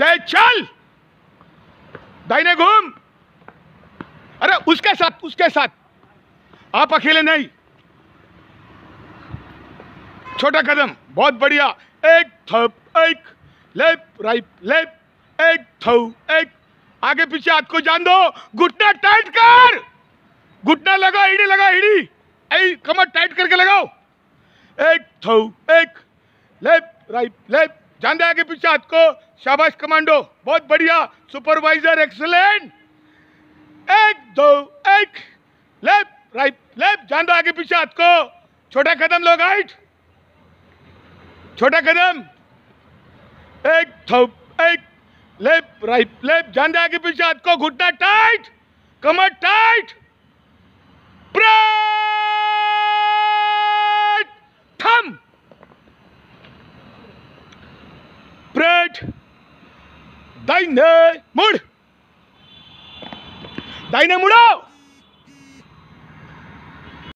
तेज चल। दाहिने घूम। अरे, उसके साथ उसके साथ। आप अकेले नहीं। छोटा कदम, बहुत बढ़िया। एक थप एक। लेफ़्ट राइट लेफ़्ट एक थौ, एक। आगे पीछे हाथ को जान दो। घुटना टाइट कर। घुटना लगा इडी लगा इडी ऐ, कमर टाइट करके लगाओ। एक थौ, एक। लेफ़्ट राइट लेफ़्ट जान दे आगे पीछे हाथ को। शाबाश, कमांडो। बहुत बढ़िया। Supervisor, excellent. एक, दो, एक। Left, right, left. जान दो आगे पीछे हाथ को। छोटा कदम लो राइट छोटा कदम। एक थप एक। Left, right, left. जान दे आगे पीछे हाथ को। घुटना टाइट कमर टाइट ब्रेड दाहिने मुड़ दाहिने मुड़ो